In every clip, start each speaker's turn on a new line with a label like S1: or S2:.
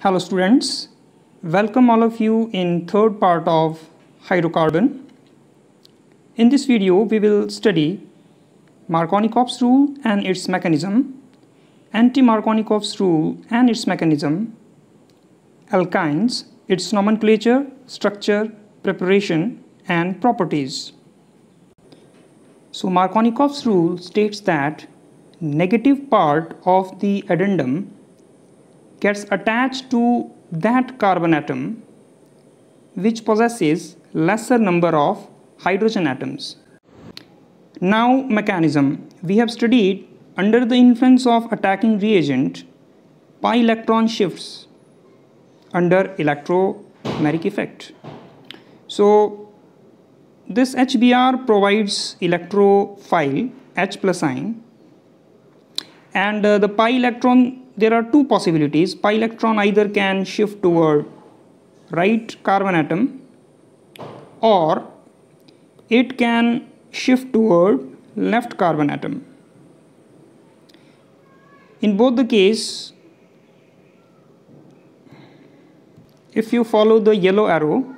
S1: Hello students, welcome all of you in third part of hydrocarbon. In this video we will study Markovnikov's rule and its mechanism, anti-Markovnikov's rule and its mechanism, alkynes, its nomenclature, structure, preparation and properties. So Markovnikov's rule states that negative part of the addendum gets attached to that carbon atom which possesses lesser number of hydrogen atoms. Now mechanism. We have studied under the influence of attacking reagent pi electron shifts under electromeric effect. So this HBr provides electrophile H plus ion and uh, the pi electron there are two possibilities. Pi electron either can shift toward right carbon atom or it can shift toward left carbon atom. In both the case if you follow the yellow arrow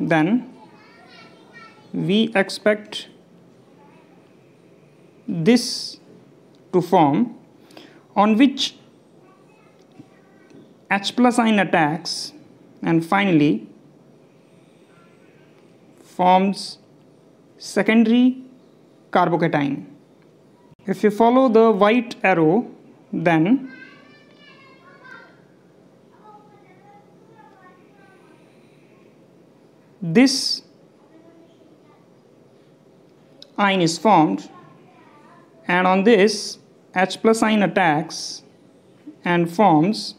S1: then we expect this to form on which H plus ion attacks and finally forms secondary carbocation. If you follow the white arrow then this ion is formed and on this H plus ion attacks and forms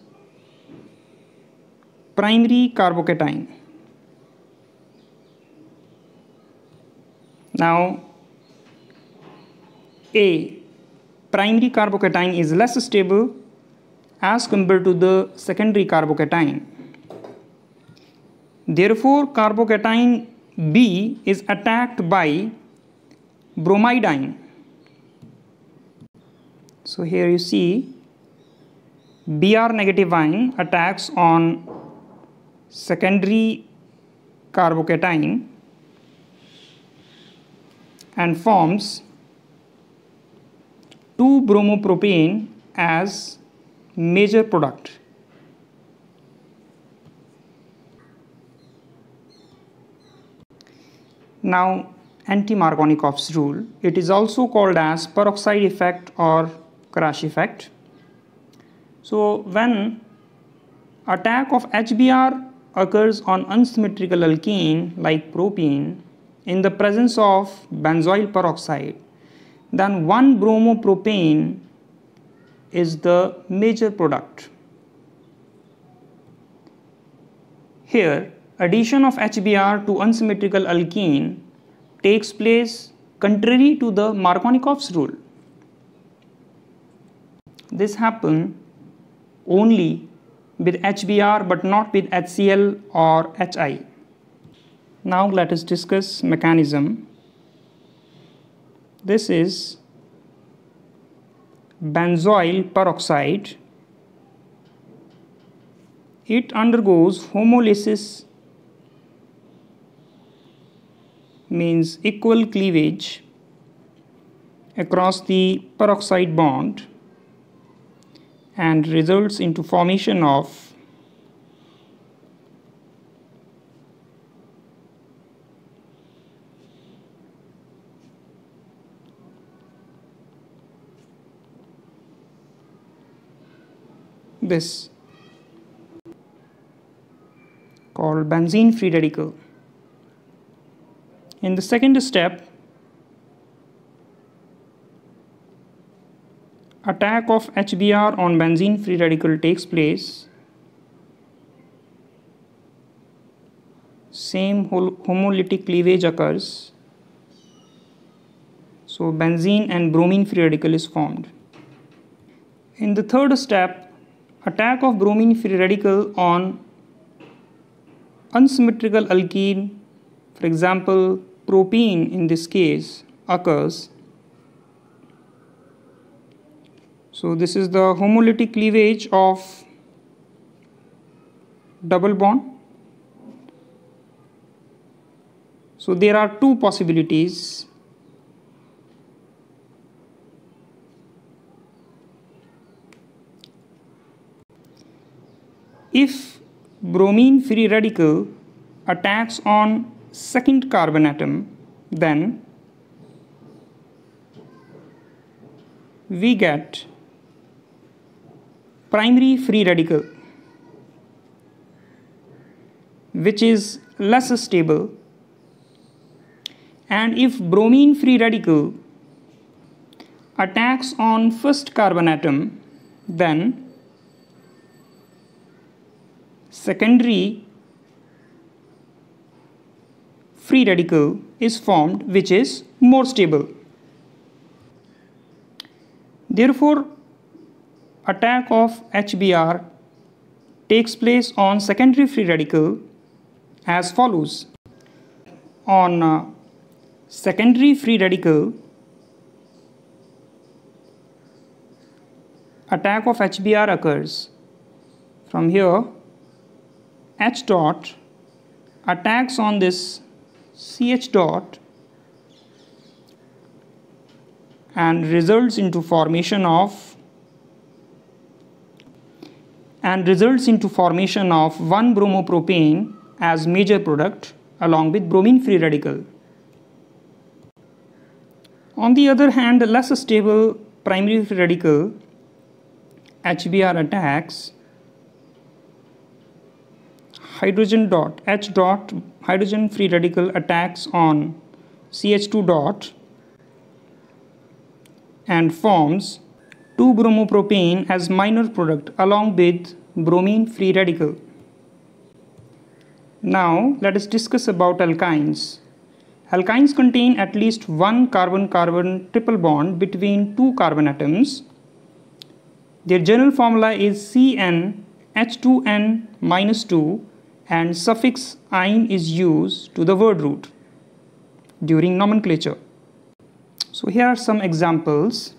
S1: primary carbocation. Now A primary carbocation is less stable as compared to the secondary carbocation. Therefore, carbocation B is attacked by bromide ion. So here you see Br negative ion attacks on secondary carbocation and forms 2 bromopropane as major product. Now anti-Markovnikov's rule. It is also called as peroxide effect or Kharasch effect. So when attack of HBr occurs on unsymmetrical alkene like propene in the presence of benzoyl peroxide, then 1 bromopropane is the major product. Here, addition of HBr to unsymmetrical alkene takes place contrary to the Markovnikov's rule. This happens only with HBr but not with HCl or HI. Now let us discuss mechanism. This is benzoyl peroxide. It undergoes homolysis means equal cleavage across the peroxide bond and results into formation of this called benzene free radical. In the second step, attack of HBr on benzene free radical takes place. Same homolytic cleavage occurs. So benzene and bromine free radical is formed. In the third step, attack of bromine free radical on unsymmetrical alkene, for example, propene in this case occurs. So this is the homolytic cleavage of double bond. So there are two possibilities. If bromine free radical attacks on second carbon atom then we get primary free radical which is less stable and if bromine free radical attacks on first carbon atom then secondary free radical is formed which is more stable. Therefore, attack of HBr takes place on secondary free radical as follows. On uh, secondary free radical, attack of HBr occurs. From here, H dot attacks on this CH dot and results into formation of and results into formation of 1-bromopropane as major product along with bromine free radical. On the other hand, the less stable primary free radical HBr attacks hydrogen dot H dot hydrogen free radical attacks on CH2 dot and forms 2-bromopropane as minor product along with bromine free radical. Now let us discuss about alkynes. Alkynes contain at least one carbon-carbon triple bond between two carbon atoms. Their general formula is CnH2n minus 2 and suffix "-yne is used to the word root during nomenclature. So here are some examples.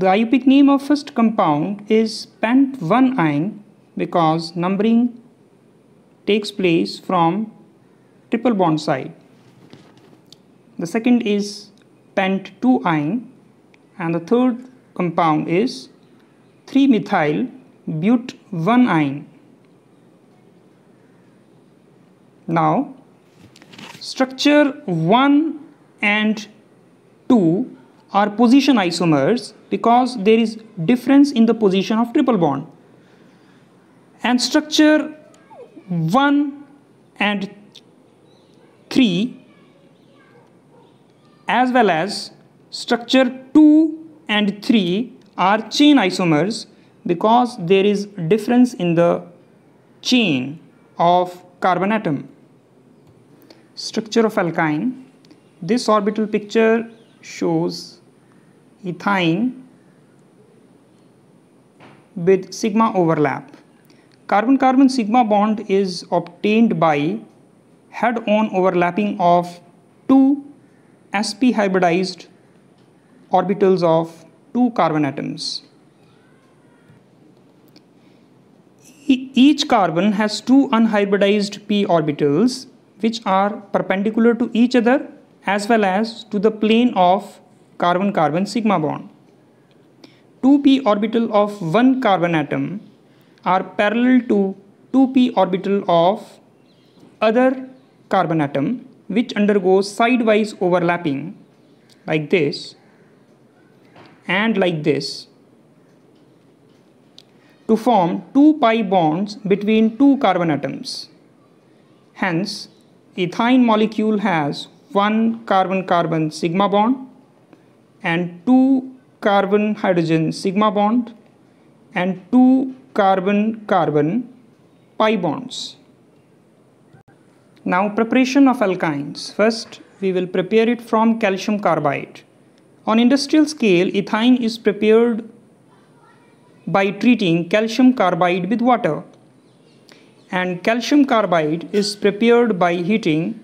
S1: The IUPAC name of first compound is pent 1-yne because numbering takes place from triple bond side. The second is pent 2-yne and the third compound is 3-methyl but 1-yne Now, structure 1 and 2 are position isomers because there is difference in the position of triple bond. And structure 1 and 3 as well as structure 2 and 3 are chain isomers because there is difference in the chain of carbon atom structure of alkyne this orbital picture shows ethine with sigma overlap. Carbon carbon sigma bond is obtained by head on overlapping of two sp hybridized orbitals of two carbon atoms. Each carbon has two unhybridized p orbitals which are perpendicular to each other as well as to the plane of carbon-carbon sigma bond. 2p orbital of one carbon atom are parallel to 2p orbital of other carbon atom which undergoes sidewise overlapping like this and like this to form two pi bonds between two carbon atoms. Hence, ethine molecule has one carbon-carbon sigma bond and two carbon hydrogen sigma bond and two carbon-carbon pi bonds. Now preparation of alkynes. First we will prepare it from calcium carbide. On industrial scale ethine is prepared by treating calcium carbide with water and calcium carbide is prepared by heating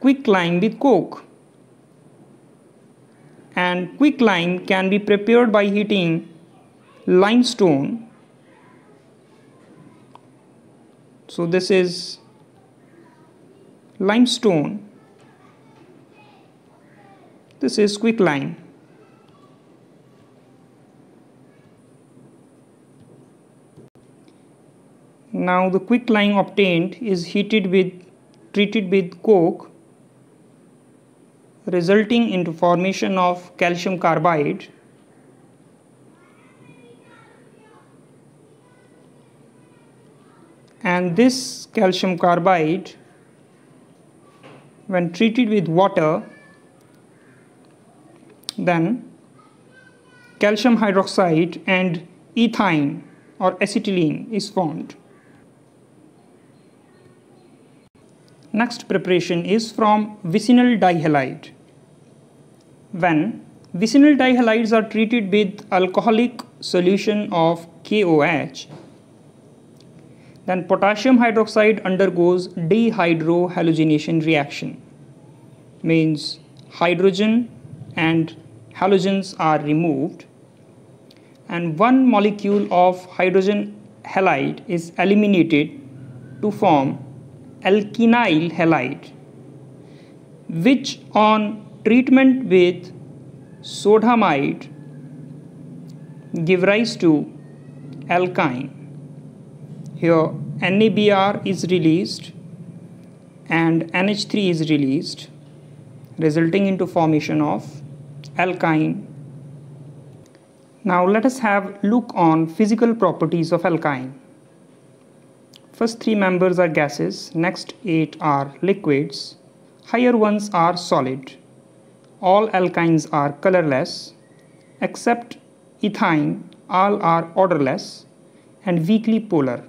S1: quicklime with coke and quicklime can be prepared by heating limestone. So this is limestone. This is quicklime now the quicklime obtained is heated with treated with coke resulting into formation of calcium carbide and this calcium carbide when treated with water then calcium hydroxide and ethine or acetylene is formed. Next preparation is from vicinal dihalide. When vicinal dihalides are treated with alcoholic solution of KOH, then potassium hydroxide undergoes dehydrohalogenation reaction. Means hydrogen and halogens are removed and one molecule of hydrogen halide is eliminated to form alkynyl halide which on treatment with sodamide give rise to alkyne. Here NABR is released and NH3 is released resulting into formation of alkyne. Now let us have look on physical properties of alkyne. First three members are gases, next eight are liquids, higher ones are solid. All alkynes are colorless except ethine, all are odorless and weakly polar.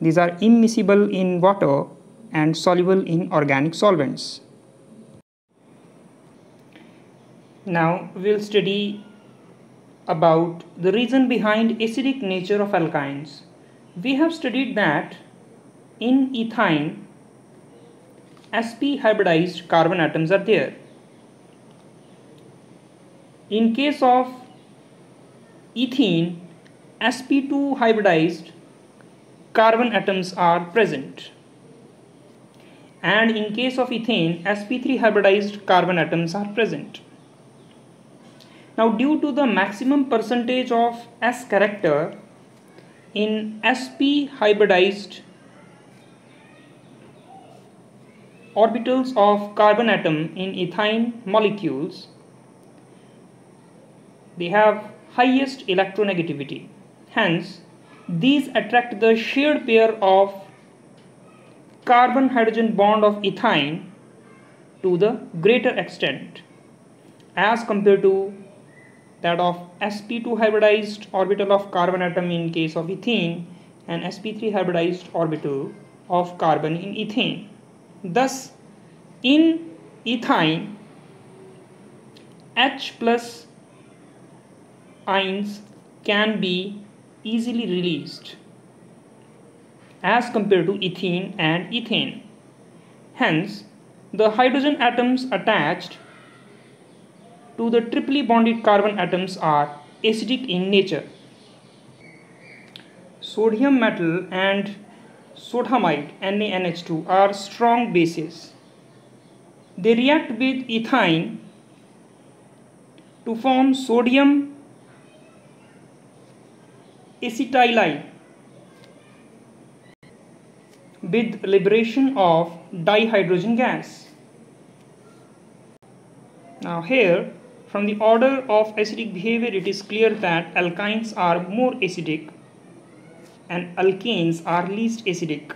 S1: These are immiscible in water and soluble in organic solvents. Now we'll study about the reason behind acidic nature of alkynes. We have studied that in ethine sp hybridized carbon atoms are there. In case of ethene sp2 hybridized carbon atoms are present and in case of ethane sp3 hybridized carbon atoms are present. Now due to the maximum percentage of S character in sp hybridized orbitals of carbon atom in ethine molecules they have highest electronegativity hence these attract the shared pair of carbon hydrogen bond of ethine to the greater extent as compared to that of sp2 hybridized orbital of carbon atom in case of ethene and sp3 hybridized orbital of carbon in ethane. Thus, in ethine, H plus ions can be easily released as compared to ethene and ethane. Hence, the hydrogen atoms attached to the triply bonded carbon atoms are acidic in nature. Sodium metal and sodamide NaNH2 are strong bases. They react with ethine to form sodium acetylide with liberation of dihydrogen gas. Now here from the order of acidic behavior, it is clear that alkynes are more acidic and alkanes are least acidic.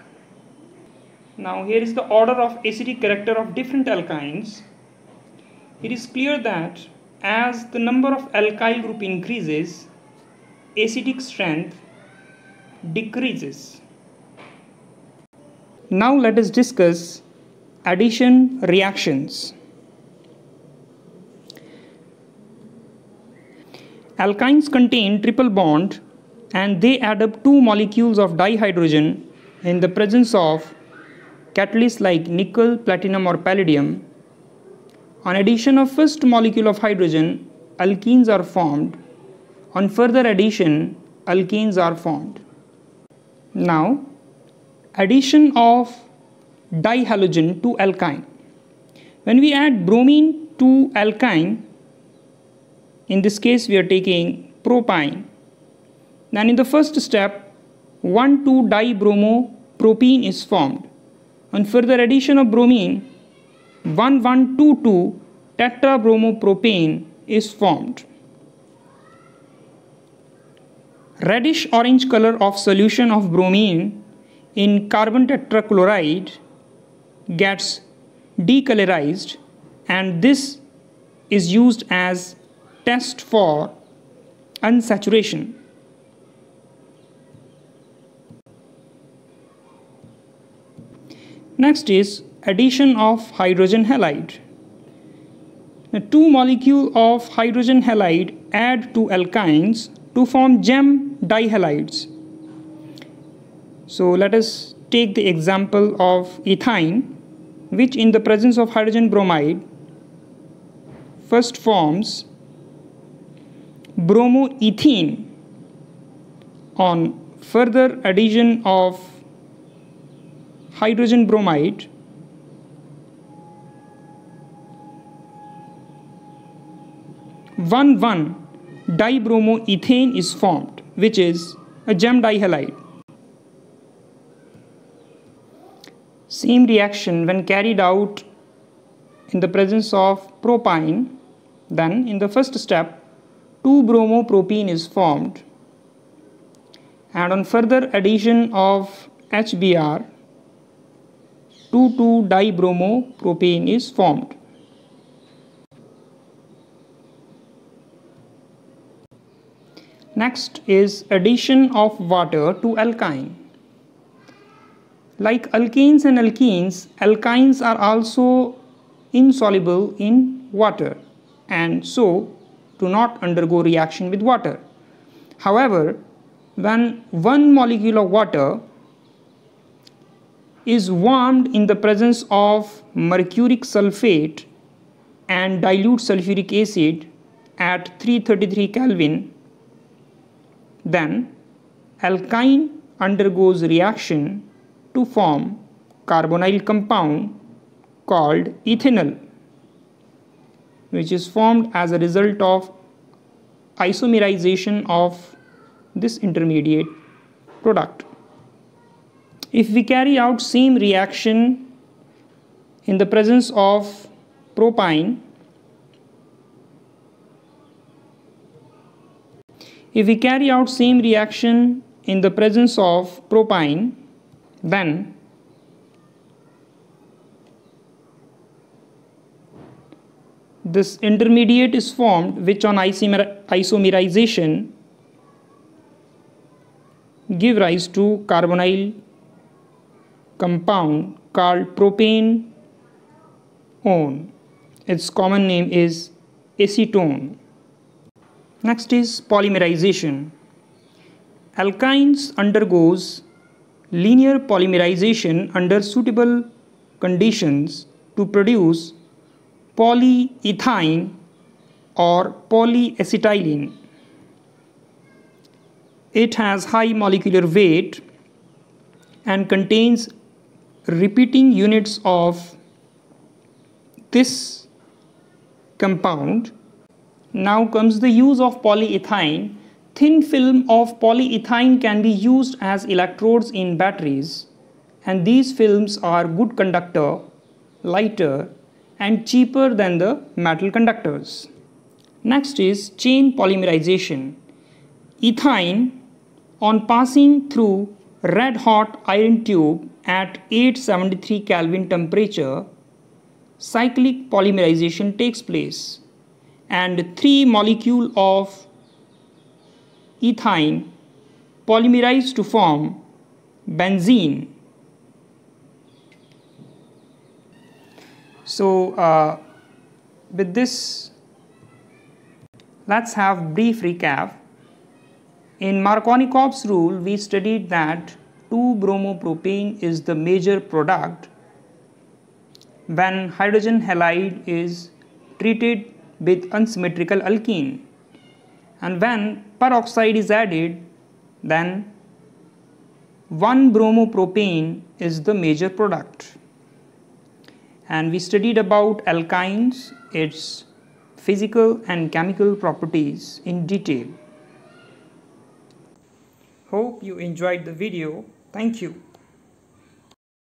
S1: Now here is the order of acidic character of different alkynes. It is clear that as the number of alkyl group increases, acidic strength decreases. Now let us discuss addition reactions. Alkynes contain triple bond and they add up two molecules of dihydrogen in the presence of catalysts like nickel, platinum or palladium. On addition of first molecule of hydrogen, alkenes are formed. On further addition, alkenes are formed. Now, addition of dihalogen to alkyne. When we add bromine to alkyne, in this case we are taking propyne. Then in the first step, 1,2-dibromo-propene is formed. On further addition of bromine, 1122 tetrabromopropane is formed. Reddish orange color of solution of bromine in carbon tetrachloride gets decolorized and this is used as test for unsaturation. Next is addition of hydrogen halide. Two molecule of hydrogen halide add to alkynes to form gem dihalides. So let us take the example of ethyne which in the presence of hydrogen bromide first forms bromoethene on further addition of hydrogen bromide 1,1-dibromoethane is formed, which is a gem dihalide. Same reaction when carried out in the presence of propyne, then in the first step, 2-bromopropene is formed and on further addition of HBr, 2,2-dibromopropane is formed. Next is addition of water to alkyne. Like alkanes and alkenes, alkynes are also insoluble in water and so do not undergo reaction with water. However, when one molecule of water is warmed in the presence of mercuric sulfate and dilute sulfuric acid at 333 Kelvin then alkyne undergoes reaction to form carbonyl compound called ethanal which is formed as a result of isomerization of this intermediate product. If we carry out same reaction in the presence of propyne If we carry out same reaction in the presence of propyne, then this intermediate is formed which on isomer isomerization give rise to carbonyl compound called propane one. Its common name is acetone. Next is polymerization. Alkynes undergoes linear polymerization under suitable conditions to produce polyethylene or polyacetylene. It has high molecular weight and contains repeating units of this compound now comes the use of polyethylene. Thin film of polyethylene can be used as electrodes in batteries and these films are good conductor, lighter and cheaper than the metal conductors. Next is chain polymerization. Ethine on passing through red hot iron tube at 873 Kelvin temperature, cyclic polymerization takes place and 3 molecule of ethine polymerize to form benzene. So uh, with this let's have brief recap. In Markovnikov's rule we studied that 2-bromopropane is the major product when hydrogen halide is treated with unsymmetrical alkene and when peroxide is added then 1-bromopropane is the major product. And we studied about alkynes, its physical and chemical properties in detail. Hope you enjoyed the video. Thank you.